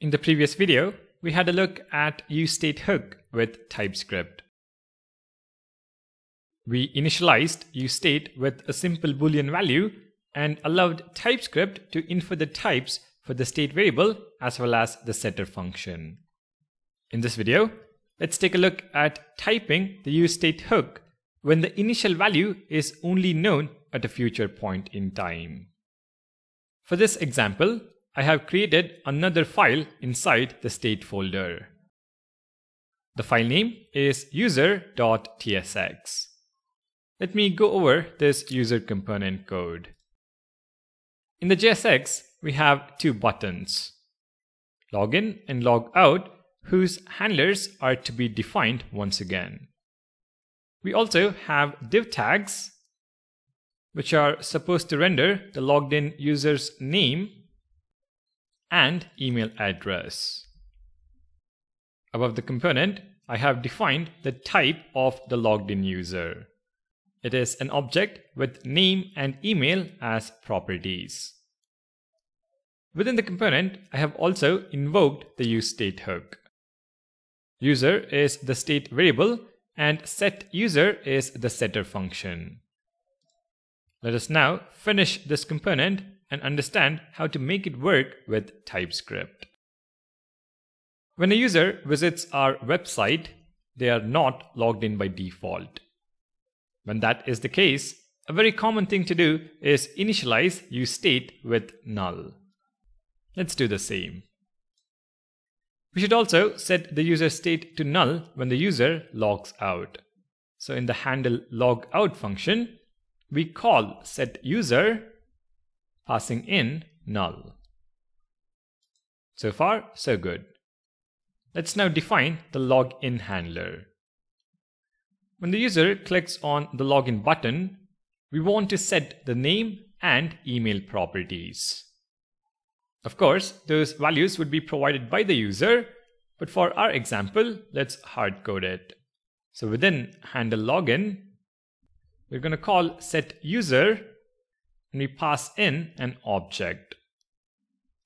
In the previous video, we had a look at useState hook with TypeScript. We initialized useState with a simple boolean value and allowed TypeScript to infer the types for the state variable as well as the setter function. In this video, let's take a look at typing the useState hook when the initial value is only known at a future point in time. For this example, I have created another file inside the state folder. The file name is user.tsx. Let me go over this user component code. In the JSX, we have two buttons, login and logout, whose handlers are to be defined once again. We also have div tags, which are supposed to render the logged in user's name and email address. Above the component, I have defined the type of the logged in user. It is an object with name and email as properties. Within the component, I have also invoked the useState hook. User is the state variable and setUser is the setter function. Let us now finish this component and understand how to make it work with TypeScript. When a user visits our website, they are not logged in by default. When that is the case, a very common thing to do is initialize useState with null. Let's do the same. We should also set the user state to null when the user logs out. So in the handle logout function, we call setUser passing in null. So far, so good. Let's now define the login handler. When the user clicks on the login button, we want to set the name and email properties. Of course, those values would be provided by the user, but for our example, let's hardcode it. So within handle login, we're going to call set user and we pass in an object.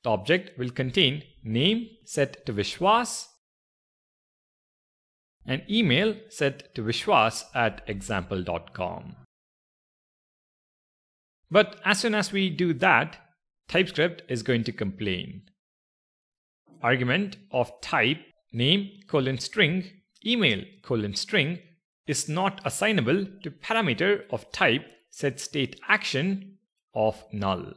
The object will contain name set to Vishwas and email set to vishwas at example.com. But as soon as we do that, TypeScript is going to complain. Argument of type name colon string email colon string is not assignable to parameter of type set state action of null.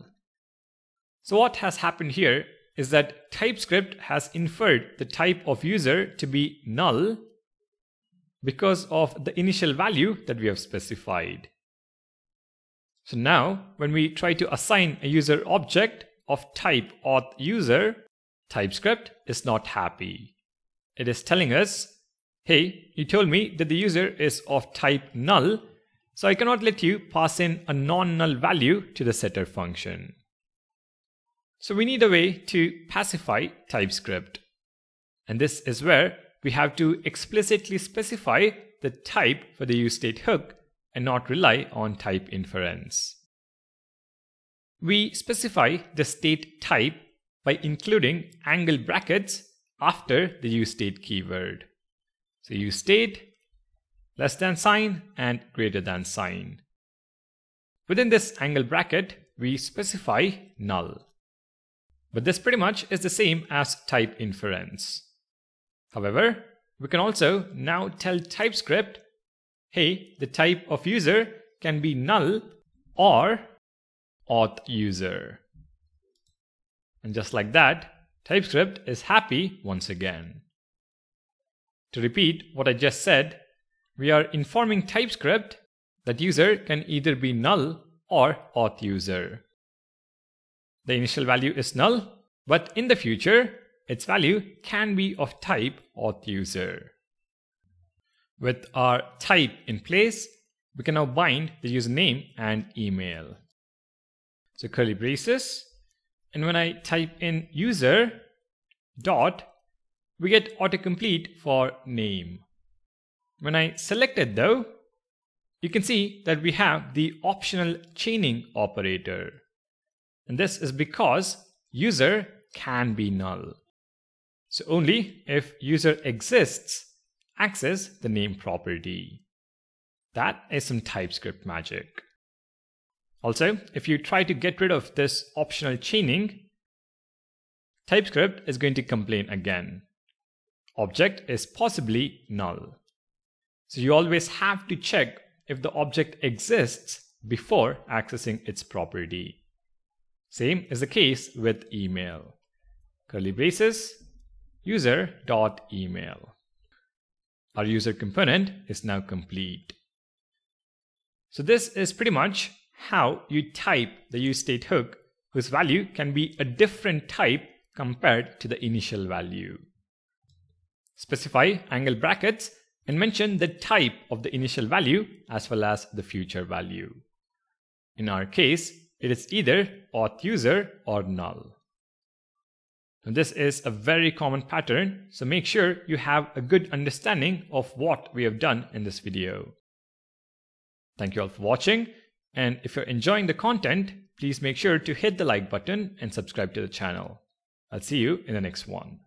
So what has happened here is that TypeScript has inferred the type of user to be null because of the initial value that we have specified. So now, when we try to assign a user object of type auth user, TypeScript is not happy. It is telling us, hey, you told me that the user is of type null, so I cannot let you pass in a non-null value to the setter function. So we need a way to pacify TypeScript. And this is where we have to explicitly specify the type for the useState hook and not rely on type inference. We specify the state type by including angle brackets after the useState keyword. So useState less than sign and greater than sign. Within this angle bracket, we specify null. But this pretty much is the same as type inference. However, we can also now tell TypeScript, hey, the type of user can be null or auth user. And just like that, TypeScript is happy once again. To repeat what I just said, we are informing TypeScript that user can either be null or auth user. The initial value is null, but in the future, its value can be of type auth user. With our type in place, we can now bind the username and email. So curly braces, and when I type in user dot, we get autocomplete for name. When I select it though, you can see that we have the optional chaining operator. And this is because user can be null. So only if user exists, access the name property. That is some TypeScript magic. Also, if you try to get rid of this optional chaining, TypeScript is going to complain again. Object is possibly null. So you always have to check if the object exists before accessing its property. Same is the case with email. Curly braces, user.email. Our user component is now complete. So this is pretty much how you type the useState hook whose value can be a different type compared to the initial value. Specify angle brackets and mention the type of the initial value as well as the future value. In our case, it is either auth user or null. Now, this is a very common pattern, so make sure you have a good understanding of what we have done in this video. Thank you all for watching, and if you're enjoying the content, please make sure to hit the like button and subscribe to the channel. I'll see you in the next one.